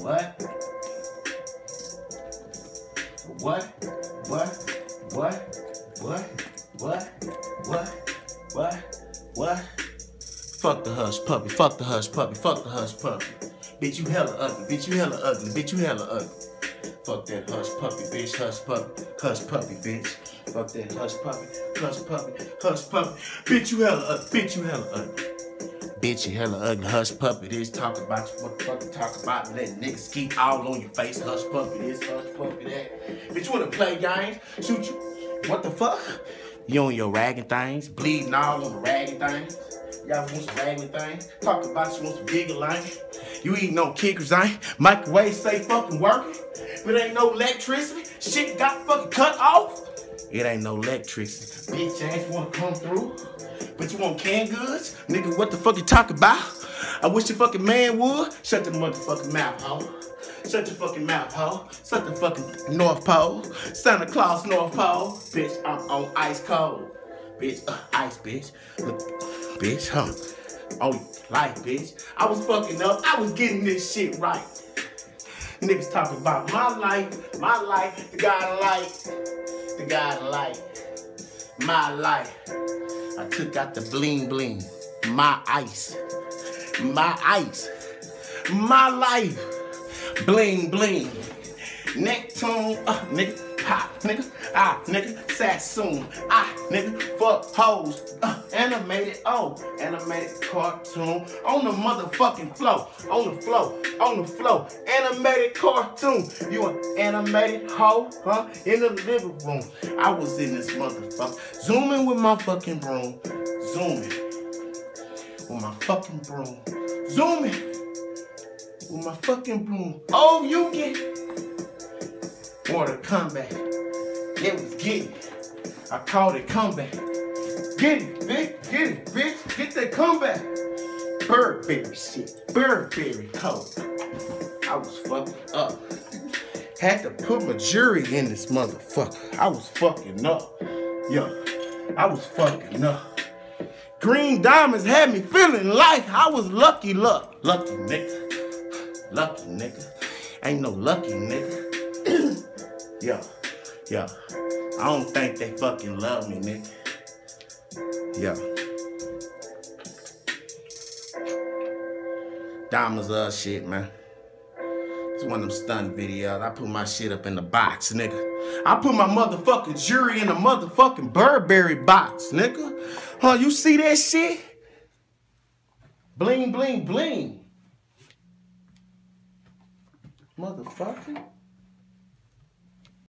What? What? What? What? What? What? What? What? What? Fuck the hush puppy. Fuck the hush puppy. Fuck the hush puppy. Bitch, you hella ugly. Bitch, you hella ugly. Bitch, you hella ugly. Fuck that hush puppy, bitch. Hush puppy. Hush puppy, bitch. Fuck that hush puppy. Hush puppy. Hush puppy. Bitch, you hella ugly. Bitch, you hella ugly. Bitch, you hella ugly. Hush puppy. This talk about you motherfucking talk about let niggas keep all on your face. Hush puppy. This hush puppy that. Bitch, you wanna play games? Shoot you. What the fuck? You on your ragging things, bleeding all on the ragging things. Y'all want some ragging things? Talk about you want some giggle line. You eating no kickers, ain't? Microwave stay fucking working. But ain't no electricity. Shit got fucking cut off. It ain't no electricity. Bitch ass wanna come through. But you want canned goods? Nigga, what the fuck you talk about? I wish your fucking man would. Shut the motherfucking mouth, hoe. Shut your fucking mouth, hoe. Shut the fucking North Pole. Santa Claus North Pole. Bitch, I'm on ice cold. Bitch, uh, ice, bitch. Look, bitch, huh? Oh, life, bitch. I was fucking up. I was getting this shit right. Niggas talking about my life, my life, the God of light, the God of light, my life. I took out the bling bling, my ice, my ice, my life, bling bling, Neptune, uh, nigga, ha, nigga, ah, nigga, Sassoon, ah, nigga, fuck hoes, uh, animated, oh, animated cartoon, on the motherfucking flow, on the flow, on the flow, animated cartoon, you an animated hoe, huh, in the living room, I was in this motherfucker, zooming with my fucking broom, zooming, with my fucking broom, zooming, with my fucking broom, oh, you get, Water comeback. It was getting. I called it comeback. Get it, bitch. Get it, bitch. Get that comeback. Burberry shit. Burberry coat. I was fucking up. Had to put my jury in this motherfucker. I was fucking up. Yo, I was fucking up. Green diamonds had me feeling like I was lucky luck. Lucky nigga. Lucky nigga. Ain't no lucky nigga. Yo, yo, I don't think they fucking love me, nigga. Yo. Diamonds uh shit, man. It's one of them stunt videos. I put my shit up in the box, nigga. I put my motherfucking jury in a motherfucking Burberry box, nigga. Huh, you see that shit? Bling, bling, bling. Motherfucker.